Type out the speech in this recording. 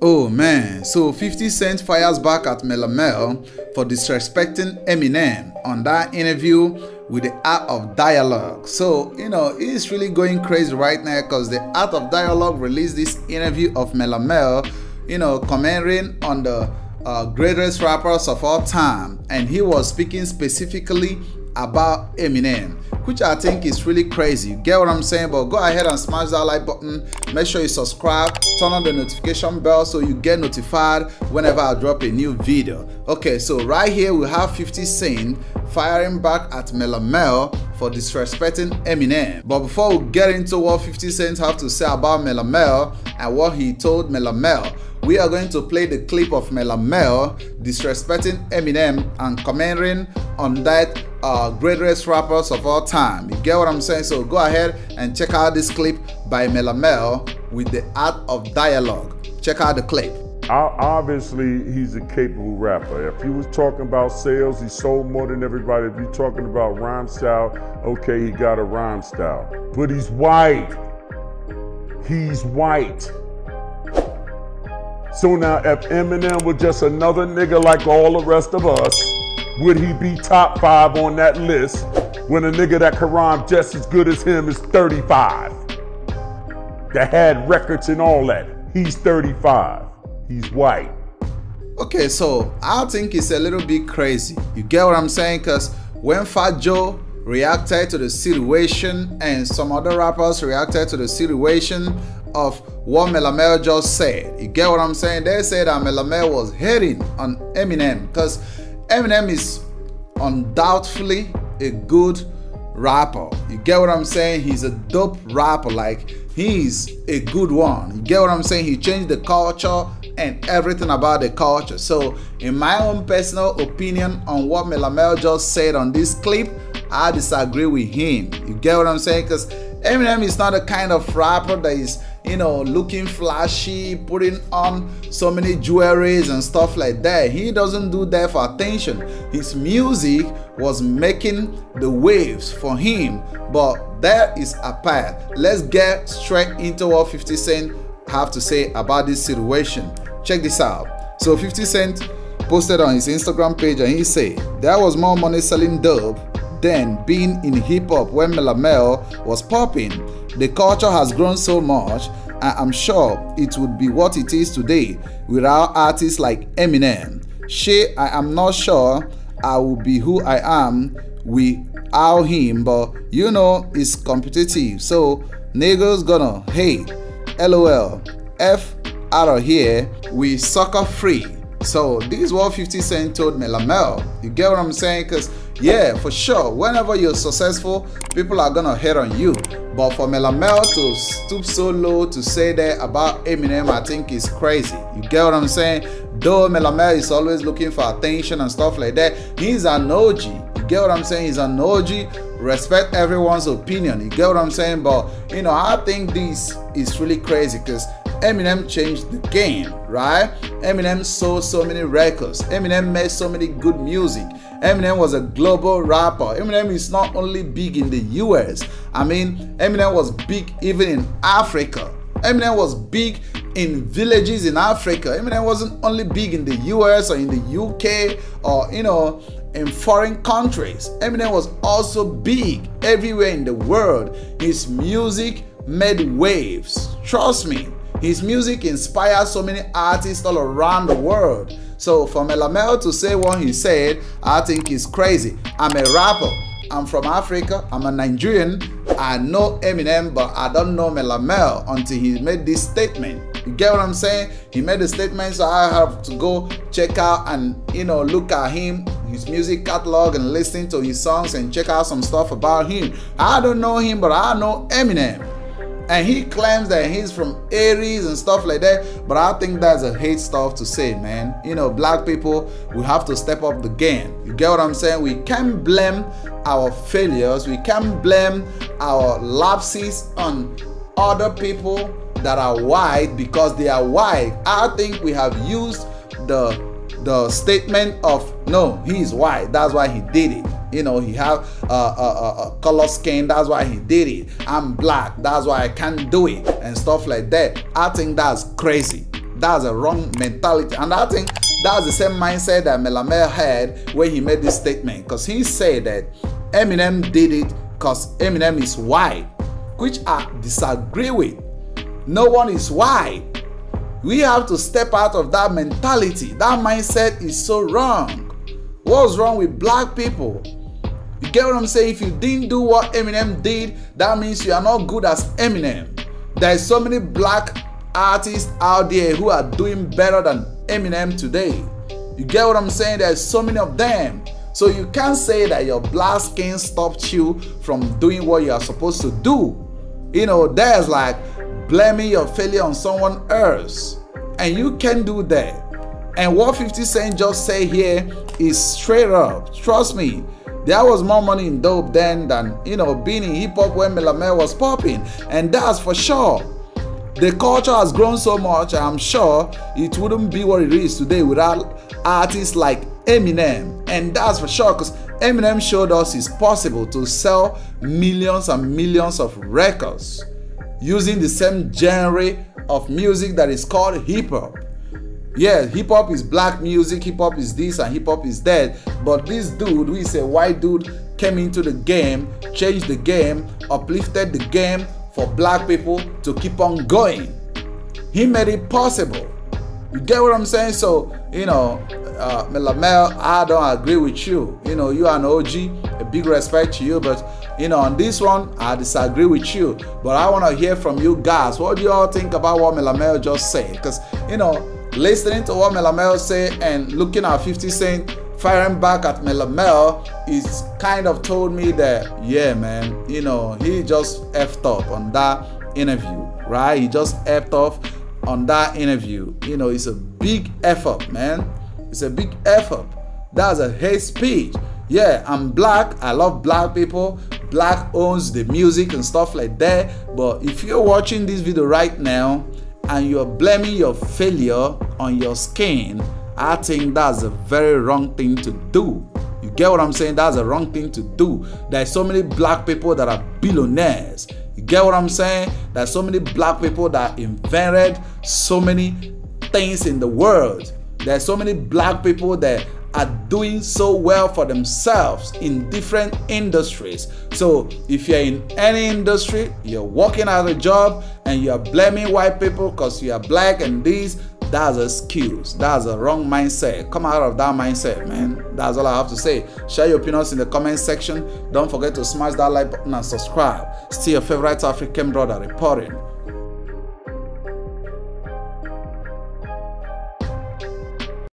Oh man, so 50 Cent fires back at Melle for disrespecting Eminem on that interview with the Art of Dialogue. So, you know, it's really going crazy right now because the Art of Dialogue released this interview of Melle you know, commenting on the uh, greatest rappers of all time. And he was speaking specifically about Eminem, which I think is really crazy. You get what I'm saying? But go ahead and smash that like button. Make sure you subscribe, turn on the notification bell so you get notified whenever I drop a new video. Okay, so right here we have 50 Cent firing back at Melle Mel for disrespecting Eminem. But before we get into what 50 Cent have to say about Melle Mel and what he told Melle Mel, we are going to play the clip of Melle Mel disrespecting Eminem and commenting on that uh, greatest rappers of all time. You get what I'm saying? So go ahead and check out this clip by Melle Mel with the art of dialogue. Check out the clip. Obviously, he's a capable rapper. If he was talking about sales, he sold more than everybody. If you're talking about rhyme style, okay, he got a rhyme style. But he's white. He's white. So now, if Eminem was just another nigga like all the rest of us, would he be top five on that list when a nigga that can rhyme just as good as him is 35? That had records and all that. He's 35. He's white. Okay, so I think it's a little bit crazy. You get what I'm saying? Because when Fat Joe reacted to the situation and some other rappers reacted to the situation of what Melle Mel just said. You get what I'm saying? They said that Melle Mel was hating on Eminem because Eminem is undoubtedly a good rapper. You get what I'm saying? He's a dope rapper. Like he's a good one. You get what I'm saying? He changed the culture and everything about the culture. So, in my own personal opinion on what Melle Mel just said on this clip, I disagree with him. You get what I'm saying? Because Eminem is not a kind of rapper that is you know, looking flashy, putting on so many jewelries and stuff like that. He doesn't do that for attention. His music was making the waves for him, but that is apart. Let's get straight into what 50 Cent have to say about this situation. Check this out. So 50 Cent posted on his Instagram page and he said, there was more money selling dope than being in hip hop when Melle Mel was popping. The culture has grown so much, and I'm sure it would be what it is today without artists like Eminem. Shay, I am not sure I will be who I am without him, but you know it's competitive, so niggas gonna hate. LOL. F out of here, we sucker free. So this is what 50 Cent told Melle Mel. You get what I'm saying? Because yeah, for sure, whenever you're successful, people are gonna hate on you. But for Melle Mel to stoop so low to say that about Eminem, I think is crazy. You get what I'm saying? Though Melle Mel is always looking for attention and stuff like that, he's an OG. You get what I'm saying? He's an OG. Respect everyone's opinion. You get what I'm saying? But you know, I think this is really crazy because Eminem changed the game, right? Eminem sold so many records. Eminem made so many good music. Eminem was a global rapper. Eminem is not only big in the US. I mean, Eminem was big even in Africa. Eminem was big in villages in Africa. Eminem wasn't only big in the US or in the UK or, you know, in foreign countries. Eminem was also big everywhere in the world. His music made waves. Trust me, his music inspired so many artists all around the world. So for Melle Mel to say what he said, I think is crazy. I'm a rapper. I'm from Africa. I'm a Nigerian. I know Eminem, but I don't know Melle Mel until he made this statement. You get what I'm saying? He made a statement, so I have to go check out and you know look at him, his music catalog, and listen to his songs and check out some stuff about him. I don't know him, but I know Eminem and he claims that he's from Aries and stuff like that. But I think that's a hate stuff to say, man. You know, black people, we have to step up the game. You get what I'm saying? We can't blame our failures, we can't blame our lapses on other people that are white because they are white. I think we have used the the statement of no, he's white. That's why he did it. You know, he have a, a, a, color skin. That's why he did it. I'm black. That's why I can't do it and stuff like that. I think that's crazy. That's a wrong mentality. And I think that's the same mindset that Melle Mel had when he made this statement. Because he said that Eminem did it because Eminem is white, which I disagree with. No one is white. We have to step out of that mentality. That mindset is so wrong. What's wrong with black people? You get what I'm saying? If you didn't do what Eminem did, that means you are not good as Eminem. There's so many black artists out there who are doing better than Eminem today. You get what I'm saying? There's so many of them. So you can't say that your black skin stopped you from doing what you are supposed to do. You know, there's like blaming your failure on someone else. And you can do that. And what 50 Cent just say here is straight up. Trust me, there was more money in dope then than, you know, being in hip hop when Melle Mel was popping. And that's for sure. The culture has grown so much, I'm sure it wouldn't be what it is today without artists like Eminem. And that's for sure because Eminem showed us it's possible to sell millions and millions of records using the same genre of music that is called hip hop. Yeah, hip hop is black music, hip hop is this, and hip hop is that. But this dude, who is a white dude, came into the game, changed the game, uplifted the game for black people to keep on going. He made it possible. You get what I'm saying? So, you know, uh, Melle Mel, I don't agree with you. You know, you are an OG, a big respect to you, but you know, on this one, I disagree with you. But I want to hear from you guys. What do you all think about what Melle Mel just said? Because, you know, listening to what Melle Mel say and looking at 50 Cent firing back at Melle Mel is kind of told me that yeah man you know he just effed up on that interview right? He just effed off on that interview. You know it's a big effort man. It's a big effort. That's a hate speech. Yeah i'm black. I love black people. Black owns the music and stuff like that. But if you're watching this video right now and you're blaming your failure on your skin, I think that's a very wrong thing to do. You get what I'm saying? That's a wrong thing to do. There's so many black people that are billionaires. You get what I'm saying? There's so many black people that invented so many things in the world. There's so many black people that are doing so well for themselves in different industries. So if you're in any industry, you're working at a job and you're blaming white people because you are black and these, that's a excuse. That's a wrong mindset. Come out of that mindset, man. That's all I have to say. Share your opinions in the comment section. Don't forget to smash that like button and subscribe. Still your favorite African brother reporting.